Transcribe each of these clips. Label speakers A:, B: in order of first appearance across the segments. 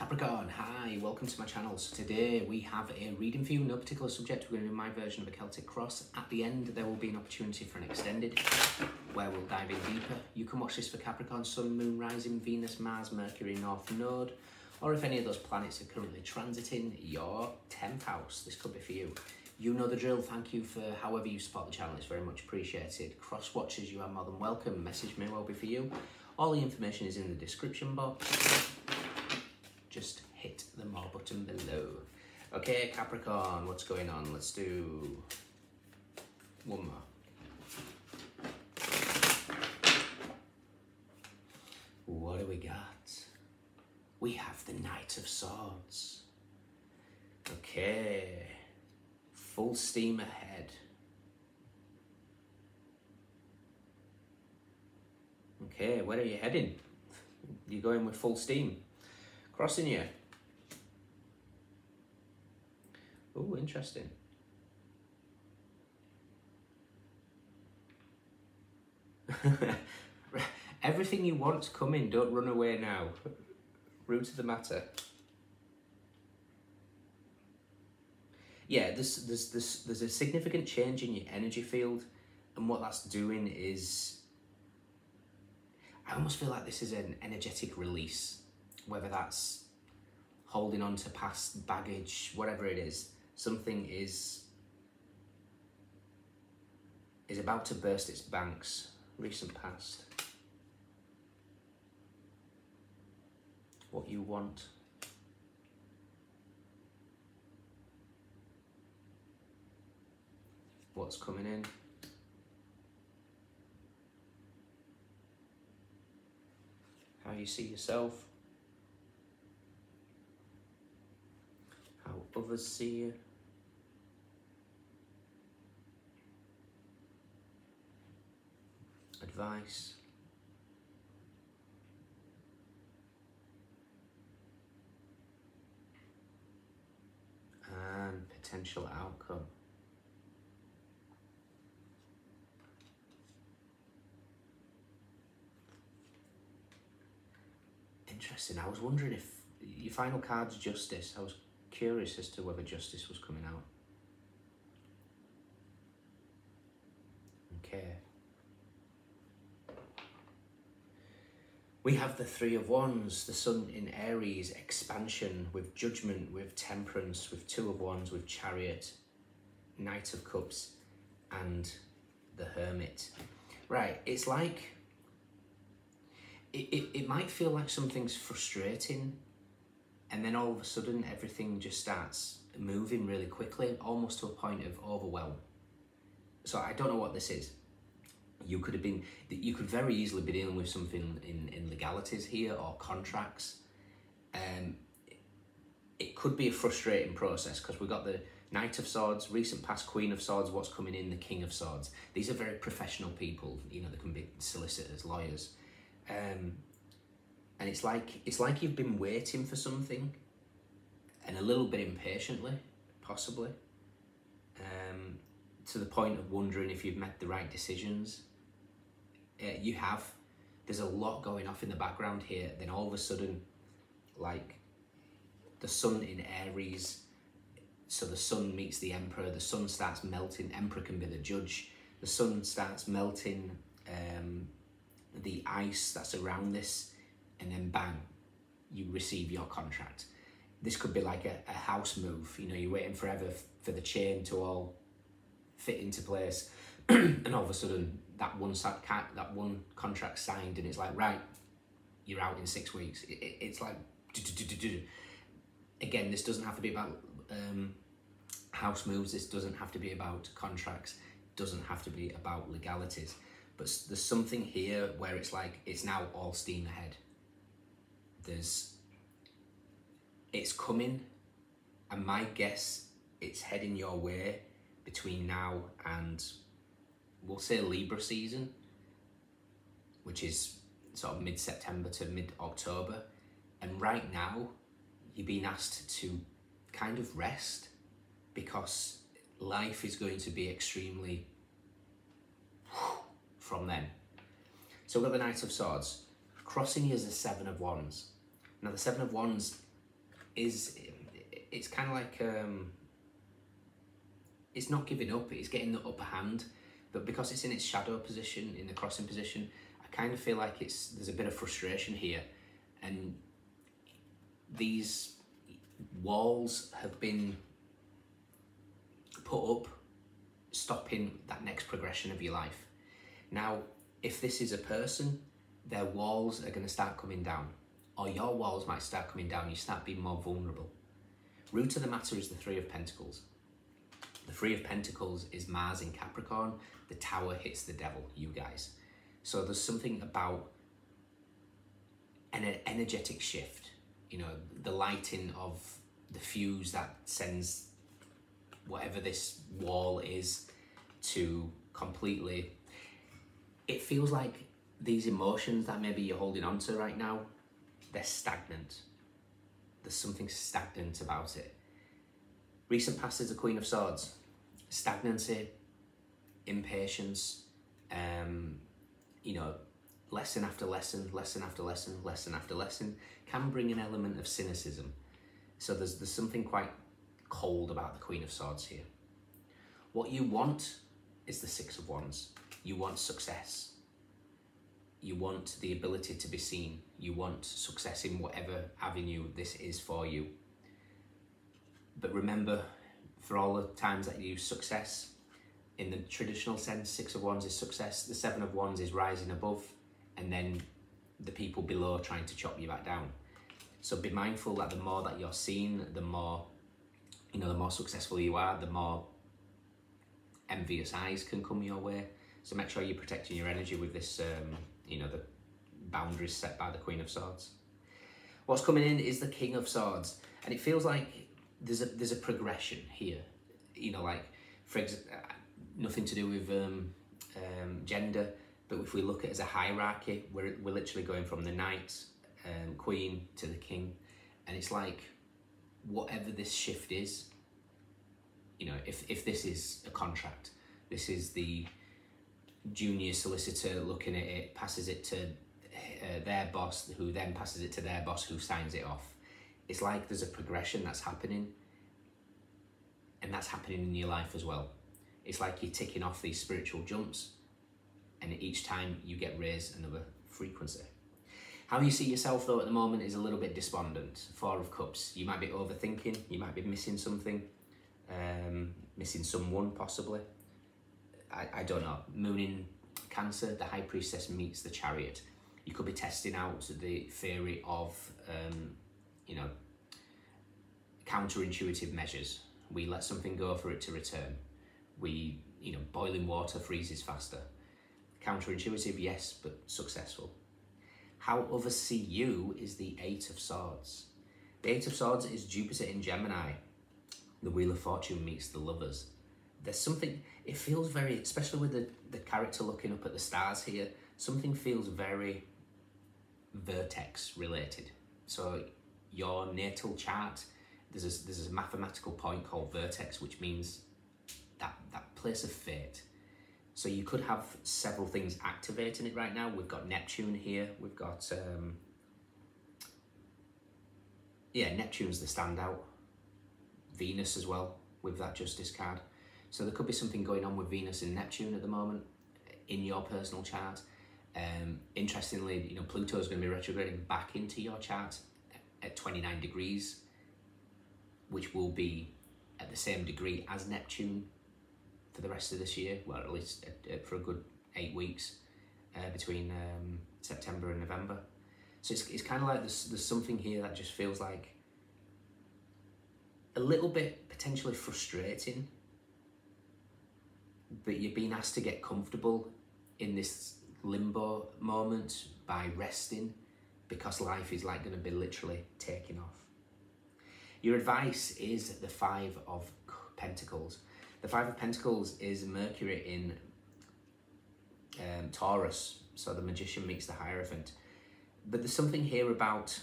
A: Capricorn, hi, welcome to my channel. So today we have a reading for you, no particular subject. We're going to do my version of a Celtic cross. At the end, there will be an opportunity for an extended where we'll dive in deeper. You can watch this for Capricorn, Sun, Moon, Rising, Venus, Mars, Mercury, North Node, or if any of those planets are currently transiting your 10th house, this could be for you. You know the drill. Thank you for however you support the channel. It's very much appreciated. Cross watchers, you are more than welcome. Message may well be for you. All the information is in the description box just hit the more button below. Okay, Capricorn, what's going on? Let's do one more. What do we got? We have the Knight of Swords. Okay, full steam ahead. Okay, where are you heading? You're going with full steam. Crossing you. Oh, interesting. Everything you want's coming. Don't run away now. Root of the matter. Yeah, there's, there's, there's, there's a significant change in your energy field. And what that's doing is... I almost feel like this is an energetic release whether that's holding on to past baggage, whatever it is, something is is about to burst its banks, recent past. What you want. What's coming in. How you see yourself. Overseer. Advice. And potential outcome. Interesting. I was wondering if your final card's justice. I was curious as to whether justice was coming out. Okay. We have the Three of Wands, the Sun in Aries, expansion with judgment, with temperance, with Two of Wands, with chariot, Knight of Cups, and the Hermit. Right, it's like, it, it, it might feel like something's frustrating and then all of a sudden everything just starts moving really quickly, almost to a point of overwhelm. So I don't know what this is. You could have been, you could very easily be dealing with something in, in legalities here or contracts. Um, it could be a frustrating process because we've got the Knight of Swords, recent past Queen of Swords, what's coming in, the King of Swords. These are very professional people, you know, they can be solicitors, lawyers. Um, and it's like it's like you've been waiting for something and a little bit impatiently possibly um, to the point of wondering if you've made the right decisions. Uh, you have. There's a lot going off in the background here. Then all of a sudden like the sun in aries so the sun meets the emperor the sun starts melting emperor can be the judge. The sun starts melting um, the ice that's around this and then bang, you receive your contract. This could be like a, a house move, you know, you're waiting forever for the chain to all fit into place, and all of a sudden that one cat, that one contract signed, and it's like right, you're out in six weeks. It, it, it's like again, this doesn't have to be about um, house moves. This doesn't have to be about contracts. Doesn't have to be about legalities. But there's something here where it's like it's now all steam ahead there's it's coming and my guess it's heading your way between now and we'll say Libra season which is sort of mid-September to mid-October and right now you're being asked to kind of rest because life is going to be extremely from then. So we've got the Knight of Swords. Crossing is a Seven of Wands. Now the Seven of Wands is it's kind of like um, it's not giving up. It's getting the upper hand, but because it's in its shadow position, in the crossing position, I kind of feel like it's there's a bit of frustration here, and these walls have been put up, stopping that next progression of your life. Now, if this is a person, their walls are going to start coming down, or your walls might start coming down. You start being more vulnerable. Root of the matter is the Three of Pentacles. The Three of Pentacles is Mars in Capricorn. The Tower hits the devil, you guys. So there's something about an energetic shift. You know, the lighting of the fuse that sends whatever this wall is to completely. It feels like these emotions that maybe you're holding on to right now, they're stagnant. There's something stagnant about it. Recent past is the Queen of Swords. Stagnancy, impatience, um, you know, lesson after lesson, lesson after lesson, lesson after lesson can bring an element of cynicism. So there's, there's something quite cold about the Queen of Swords here. What you want is the Six of Wands. You want success. You want the ability to be seen. You want success in whatever avenue this is for you. But remember, for all the times that you use success, in the traditional sense, Six of Wands is success, the Seven of Wands is rising above, and then the people below trying to chop you back down. So be mindful that the more that you're seen, the more, you know, the more successful you are, the more envious eyes can come your way. So make sure you're protecting your energy with this, um, you know, the boundaries set by the Queen of Swords. What's coming in is the King of Swords, and it feels like there's a there's a progression here. You know, like for example, nothing to do with um, um, gender, but if we look at it as a hierarchy, we're we're literally going from the knight, um, queen to the king, and it's like whatever this shift is. You know, if if this is a contract, this is the junior solicitor looking at it, passes it to uh, their boss, who then passes it to their boss, who signs it off. It's like there's a progression that's happening, and that's happening in your life as well. It's like you're ticking off these spiritual jumps, and each time you get raised another frequency. How you see yourself though at the moment is a little bit despondent. Four of Cups. You might be overthinking. You might be missing something, um, missing someone possibly. I, I don't know. Moon in Cancer, the High Priestess meets the Chariot. You could be testing out the theory of, um, you know, counterintuitive measures. We let something go for it to return. We, you know, boiling water freezes faster. Counterintuitive, yes, but successful. How others see you is the Eight of Swords. The Eight of Swords is Jupiter in Gemini. The Wheel of Fortune meets the lovers. There's something, it feels very, especially with the, the character looking up at the stars here, something feels very vertex related. So your natal chart, there's a, there's a mathematical point called vertex, which means that, that place of fate. So you could have several things activating it right now. We've got Neptune here. We've got, um, yeah, Neptune's the standout. Venus as well with that Justice card. So there could be something going on with Venus and Neptune at the moment in your personal chart. Um, interestingly, you know, Pluto is going to be retrograding back into your chart at 29 degrees, which will be at the same degree as Neptune for the rest of this year. Well, at least for a good eight weeks uh, between um, September and November. So it's, it's kind of like there's, there's something here that just feels like a little bit potentially frustrating, but you're being asked to get comfortable in this limbo moment by resting because life is like going to be literally taking off. Your advice is the Five of Pentacles. The Five of Pentacles is Mercury in um, Taurus, so the Magician meets the Hierophant. But there's something here about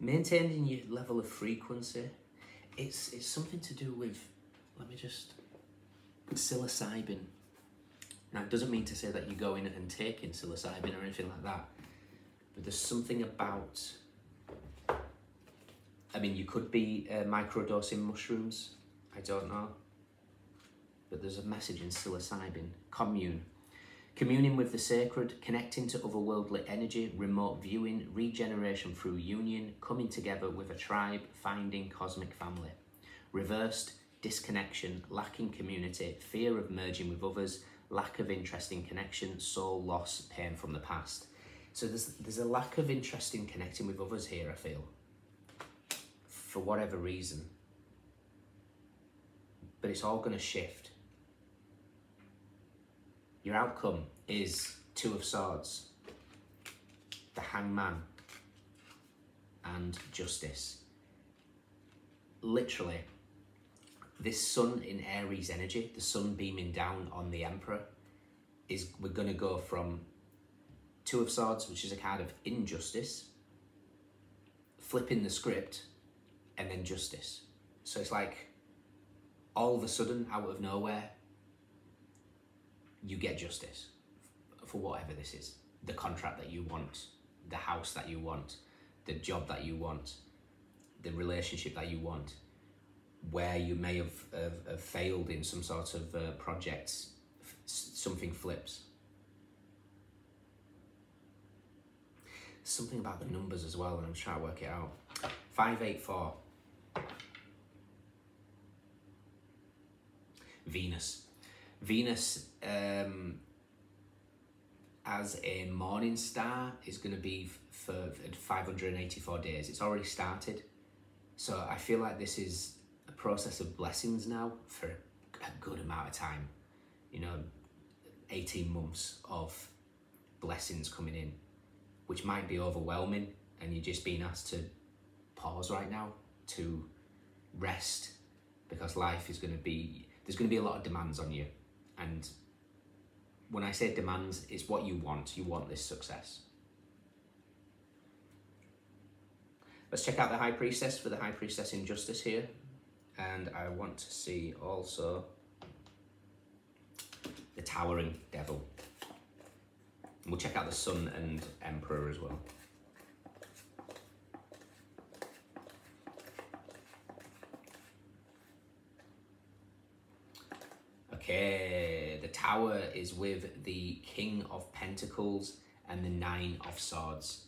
A: maintaining your level of frequency. It's it's something to do with. Let me just psilocybin. Now, it doesn't mean to say that you go in and take in psilocybin or anything like that, but there's something about. I mean, you could be uh, microdosing mushrooms. I don't know. But there's a message in psilocybin. Commune. Communing with the sacred, connecting to otherworldly energy, remote viewing, regeneration through union, coming together with a tribe, finding cosmic family. Reversed, disconnection, lacking community, fear of merging with others, lack of interest in connection, soul loss, pain from the past. So there's there's a lack of interest in connecting with others here, I feel. For whatever reason. But it's all gonna shift. Your outcome is Two of Swords, the Hangman, and Justice. Literally, this sun in Aries energy, the sun beaming down on the Emperor, is we're going to go from Two of Swords, which is a card of injustice, flipping the script, and then justice. So it's like all of a sudden, out of nowhere, you get justice for whatever this is the contract that you want, the house that you want, the job that you want, the relationship that you want, where you may have, have, have failed in some sort of uh, projects, something flips. Something about the numbers as well, and I'm trying to work it out. 584. Venus. Venus um, as a morning star is going to be for 584 days. It's already started. So I feel like this is a process of blessings now for a good amount of time. You know, 18 months of blessings coming in, which might be overwhelming, and you're just being asked to pause right now to rest because life is going to be, there's going to be a lot of demands on you. And when I say demands, it's what you want. You want this success. Let's check out the High Priestess for the High Priestess Injustice here. And I want to see also the Towering Devil. And we'll check out the Sun and Emperor as well. Okay, the is with the King of Pentacles and the Nine of Swords.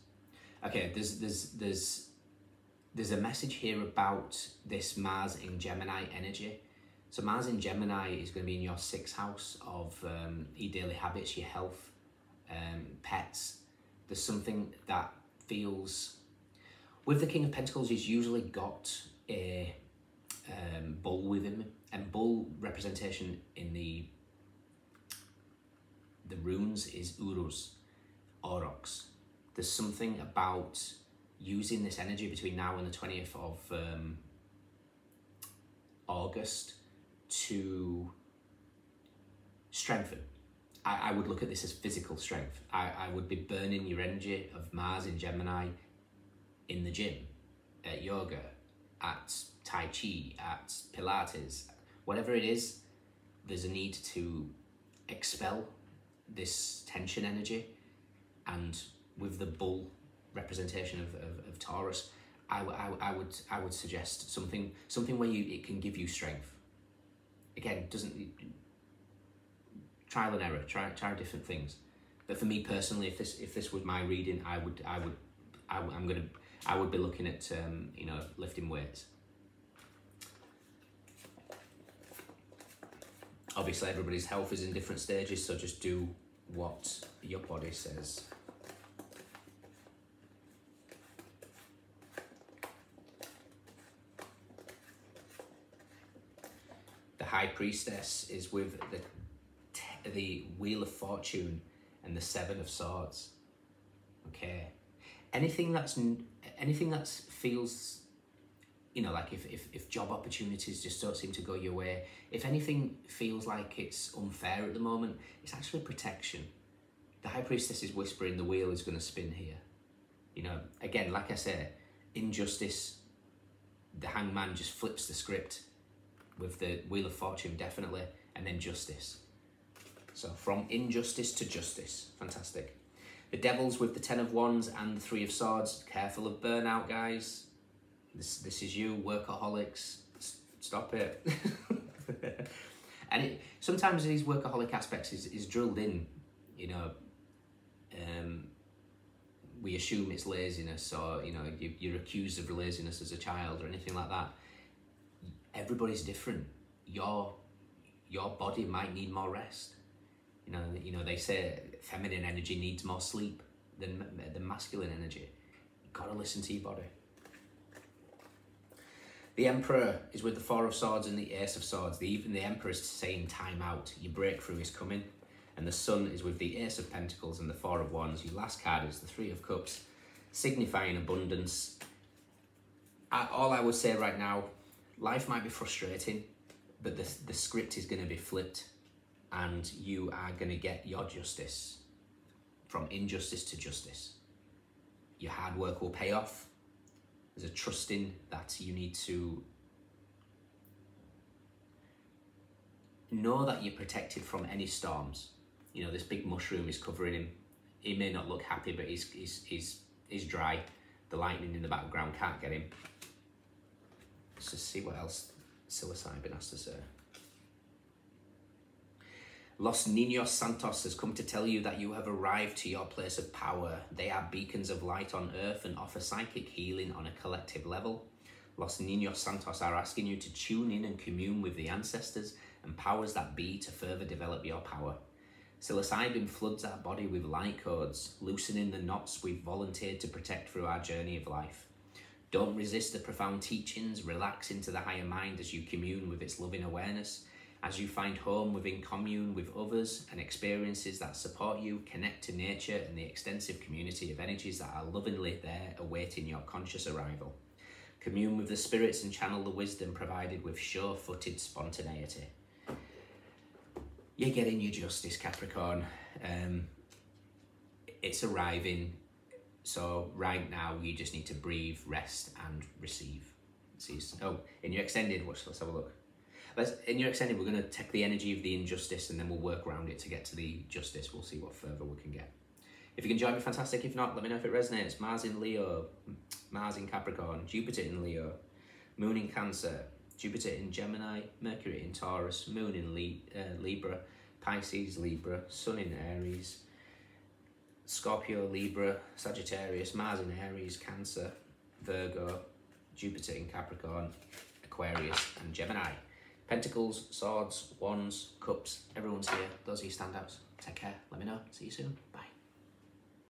A: Okay, there's there's there's there's a message here about this Mars in Gemini energy. So Mars in Gemini is going to be in your sixth house of um, your daily habits, your health, um, pets. There's something that feels with the King of Pentacles. He's usually got a um, bull with him, and bull representation in the the runes is Uruz, Aurochs. There's something about using this energy between now and the 20th of um, August to strengthen. I, I would look at this as physical strength. I, I would be burning your energy of Mars in Gemini in the gym, at yoga, at Tai Chi, at Pilates, whatever it is, there's a need to expel this tension energy. And with the bull representation of, of, of Taurus, I, would I would suggest something something where you it can give you strength. Again, doesn't trial and error. Try try different things. But for me personally, if this if this was my reading, I would I would I, am gonna I would be looking at um, you know lifting weights. Obviously, everybody's health is in different stages, so just do what your body says. The High Priestess is with the the Wheel of Fortune and the Seven of Swords. Okay, anything that's anything that feels you know, like if, if, if job opportunities just don't seem to go your way, if anything feels like it's unfair at the moment, it's actually protection. The High Priestess is whispering the wheel is going to spin here. You know, again, like I say, injustice, the hangman just flips the script with the Wheel of Fortune, definitely, and then justice. So from injustice to justice. Fantastic. The Devil's with the Ten of Wands and the Three of Swords. Careful of burnout, guys. This, this is you, workaholics. Stop it. and it, sometimes these workaholic aspects is, is drilled in, you know, um, we assume it's laziness or, you know, you, you're accused of laziness as a child or anything like that. Everybody's different. Your, your body might need more rest. You know, you know they say feminine energy needs more sleep than, than masculine energy. You've got to listen to your body. The Emperor is with the Four of Swords and the Ace of Swords. The, even the Emperor is saying time out. Your breakthrough is coming. And the Sun is with the Ace of Pentacles and the Four of Wands. Your last card is the Three of Cups, signifying abundance. I, all I would say right now, life might be frustrating, but the, the script is going to be flipped and you are going to get your justice from injustice to justice. Your hard work will pay off there's a trusting that you need to know that you're protected from any storms. You know, this big mushroom is covering him. He may not look happy, but he's, he's, he's, he's dry. The lightning in the background can't get him. Let's just see what else psilocybin has to say. Los Niños Santos has come to tell you that you have arrived to your place of power. They are beacons of light on earth and offer psychic healing on a collective level. Los Niños Santos are asking you to tune in and commune with the ancestors and powers that be to further develop your power. Psilocybin floods our body with light codes, loosening the knots we've volunteered to protect through our journey of life. Don't resist the profound teachings, relax into the higher mind as you commune with its loving awareness as you find home within commune with others and experiences that support you, connect to nature and the extensive community of energies that are lovingly there awaiting your conscious arrival. Commune with the spirits and channel the wisdom provided with sure footed spontaneity. You're getting your justice, Capricorn. Um, it's arriving. So, right now, you just need to breathe, rest, and receive. See, oh, in your extended, watch, let's have a look. Let's, in your extended, we're going to take the energy of the injustice and then we'll work around it to get to the justice. We'll see what further we can get. If you can join me, fantastic. If not, let me know if it resonates. Mars in Leo, Mars in Capricorn, Jupiter in Leo, Moon in Cancer, Jupiter in Gemini, Mercury in Taurus, Moon in uh, Libra, Pisces, Libra, Sun in Aries, Scorpio, Libra, Sagittarius, Mars in Aries, Cancer, Virgo, Jupiter in Capricorn, Aquarius, and Gemini. Pentacles, swords, wands, cups, everyone's here. Those are your standouts. Take care. Let me know. See you soon.